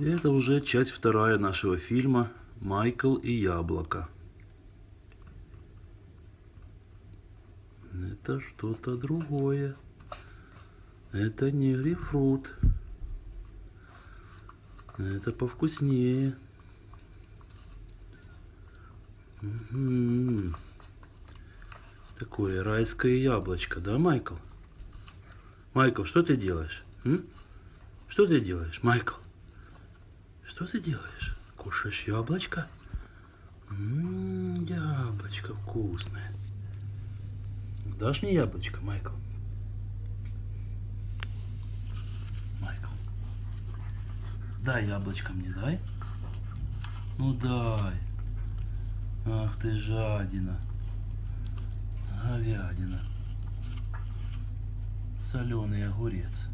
Это уже часть вторая нашего фильма «Майкл и яблоко». Это что-то другое. Это не грейпфрут. Это повкуснее. Угу. Такое райское яблочко, да, Майкл? Майкл, что ты делаешь? М? Что ты делаешь, Майкл? Что ты делаешь? Кушаешь яблочко? М-м, яблочко вкусное. Дашь мне яблочко, Майкл? Майкл. Дай яблочко мне, дай. Ну дай. Ах ты жадина. Говядина. Соленый огурец.